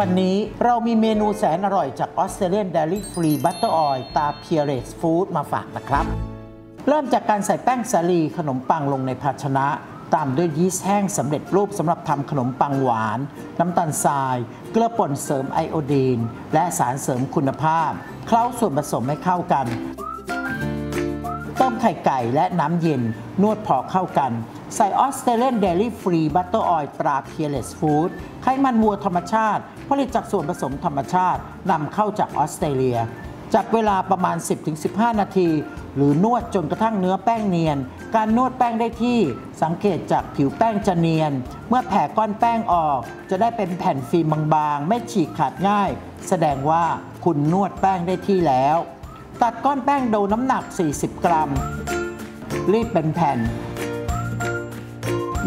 วันนี้เรามีเมนูแสนอร่อยจาก Australian Dairy Free Butter Oil ตรา Peerless Food มาฝากนะครับ เริ่มจากการใส่แป้งสาลีขนมปังลงในภาชนะ ตามด้วยยีสต์แห้งสำเร็จรูปสำหรับทำขนมปังหวาน น้ำตาลทราย เกลือป่นเสริมไอโอดีน และสารเสริมคุณภาพ เคล้าส่วนผสมให้เข้ากัน เติมไข่ไก่และน้ำเย็น นวดพอเข้ากัน ใส่ Australian Dairy Free Butter Oil ตรา Peerless Foodไขมันวัวธรรมชาติ ผลิตจากส่วนผสมธรรมชาตินำเข้าจากออสเตรเลียจับเวลาประมาณ 10-15 นาที หรือนวดจนกระทั่งเนื้อแป้งเนียน การนวดแป้งได้ที่สังเกตจากผิวแป้งจะเนียน เมื่อแผ่ก้อนแป้งออก จะได้เป็นแผ่นฟิล์มบางๆ ไม่ฉีกขาดง่าย แสดงว่าคุณนวดแป้งได้ที่แล้ว ตัดก้อนแป้งโดน้ำหนัก 40 กรัม รีดเป็นแผ่น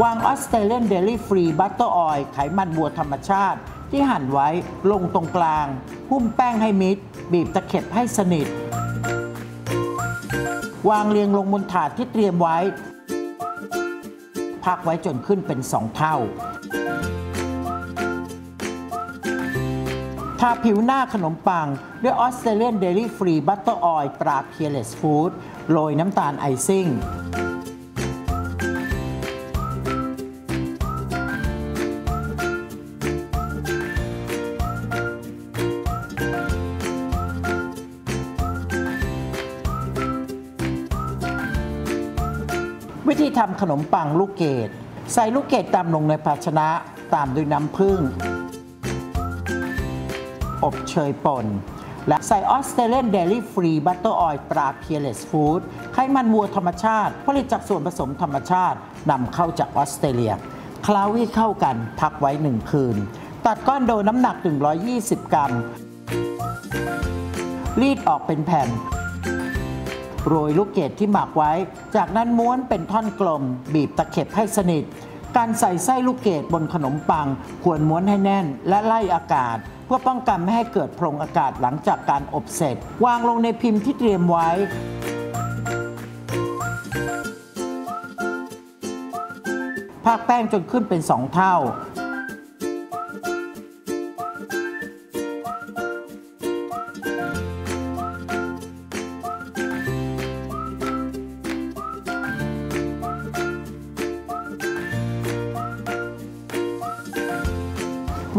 วาง Australian Dairy Free Butter Oil ไขมันวัวธรรมชาติ ที่หั่นไว้ลงตรงกลาง หุ้มแป้งให้มิด บีบตะเข็บให้สนิท วางเรียงลงบนถาดที่เตรียมไว้ พักไว้จนขึ้นเป็นสองเท่า ทาผิวหน้าขนมปัง ด้วย Australian Dairy Free Butter Oil ตรา Peerless Foodโรยน้ำตาลไอซิ่งวิธีทำขนมปังลูกเกดใส่ลูกเกดตามลงในภาชนะตามด้วยน้ำผึ้ง อบเชยป่น และใส่ Australian Dairy Free Butter Oil ตรา Peerless Food ไขมันวัวธรรมชาติ ผลิตจากส่วนผสมธรรมชาตินำเข้าจากออสเตรเลียเคล้าให้เข้ากันพักไว้ 1 คืน ตัดก้อน dough น้ำหนัก 120 กรัม รีดออกเป็นแผ่น โรยลูกเกดที่หมักไว้ จากนั้นม้วนเป็นท่อนกลม บีบตะเข็บให้สนิท การใส่ไส้ลูกเกดบนขนมปัง ควรม้วนให้แน่นและไล่อากาศ เพื่อป้องกันไม่ให้เกิดโพรงอากาศหลังจากการอบเสร็จ วางลงในพิมพ์ที่เตรียมไว้ พากแป้งจนขึ้นเป็นสองเท่า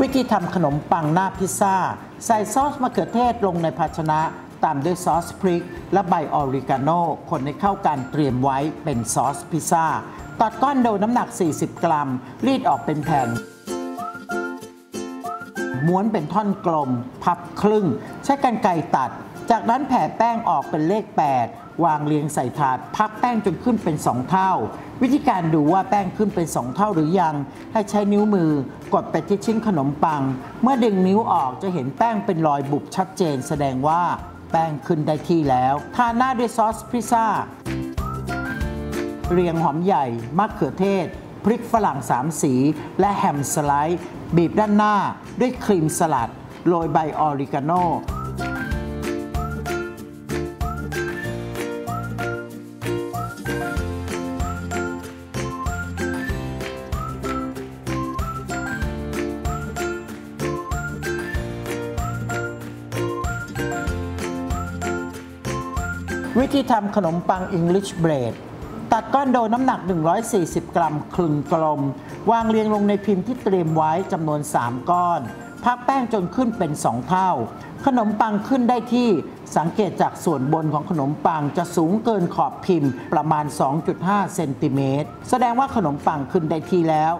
วิธีทำขนมปังหน้าพิซซ่า ใส่ซอสมะเขือเทศลงในภาชนะ ตามด้วยซอสพริก และใบออริกาโนคนให้เข้ากันเตรียมไว้เป็นซอสพิซซ่าตัดก้อนโดน้ำหนัก 40 กรัม รีดออกเป็นแผ่นม้วนเป็นท่อนกลม พับครึ่ง ใช้กรรไกรตัด จากนั้นแผ่แป้งออกเป็นเลข 8 วางเรียงใส่ถาดพักแป้งจนขึ้นเป็น 2 เท่า วิธีการดูว่าแป้งขึ้นเป็น 2 เท่าหรือยัง ให้ใช้นิ้วมือกดไปที่ชิ้นขนมปัง เมื่อดึงนิ้วออกจะเห็นแป้งเป็นรอยบุบชัดเจน แสดงว่าแป้งขึ้นได้ที่แล้วทานหน้าด้วยซอสพิซซ่าเรียงหอมใหญ่มะเขือเทศ พริกฝรั่งสามสี และแฮมสไลด์ บีบด้านหน้าด้วยครีมสลัด โรยใบออริกาโน วิธีทำขนมปัง English Bread ตัดก้อนโดน้ำหนัก 140 กรัมคลึงกลม วางเรียงลงในพิมพ์ที่เตรียมไว้จำนวน 3 ก้อนพักแป้งจนขึ้นเป็น 2 เท่า ขนมปังขึ้นได้ที่สังเกตจากส่วนบนของขนมปังจะสูงเกินขอบพิมพ์ประมาณ 2.5 เซนติเมตร แสดงว่าขนมปังขึ้นได้ที่แล้ว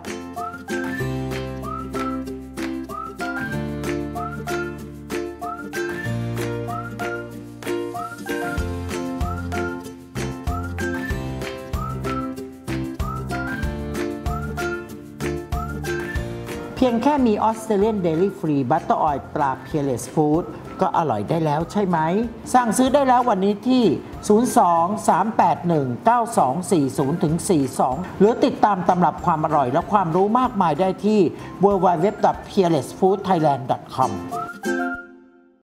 เพียงแค่มี Australian Dairy Free Butter Oil ตรา Peerless Food ก็อร่อยได้แล้วใช่ไหม สั่งซื้อได้แล้ววันนี้ที่ 02-381-9240ถึง42 หรือติดตามตำรับความอร่อยและความรู้มากมายได้ที่ www.peerlessfoodthailand.com